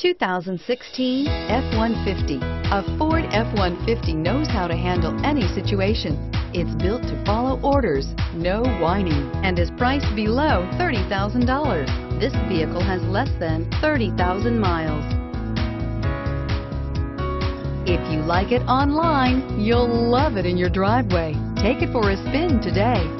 2016 F-150. A Ford F-150 knows how to handle any situation. It's built to follow orders, no whining, and is priced below $30,000. This vehicle has less than 30,000 miles. If you like it online, you'll love it in your driveway. Take it for a spin today.